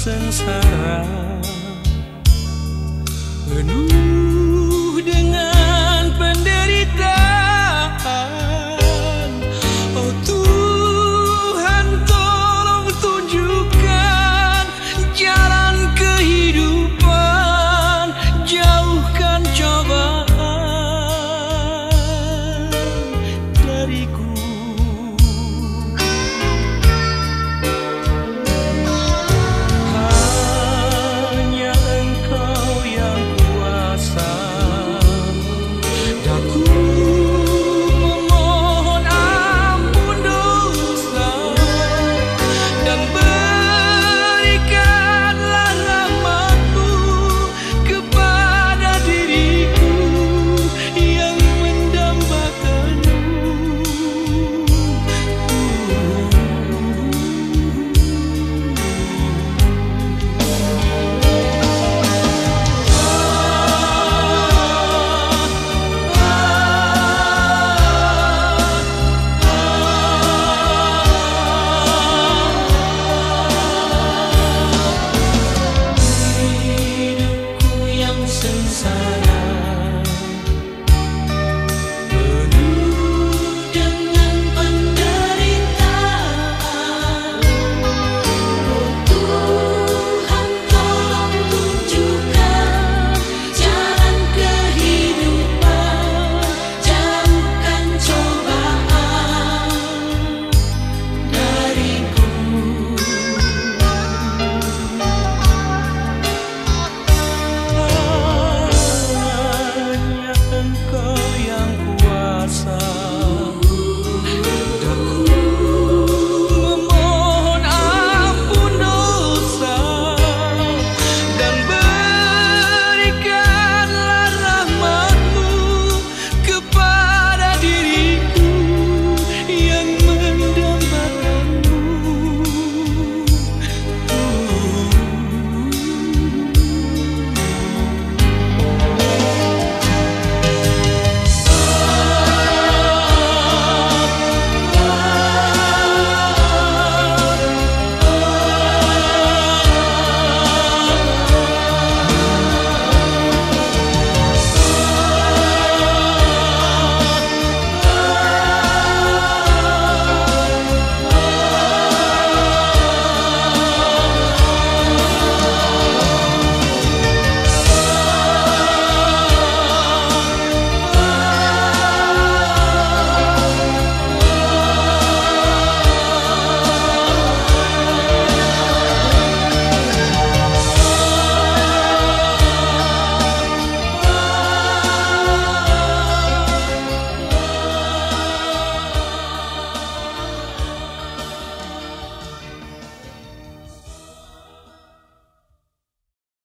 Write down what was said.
sengsara penuh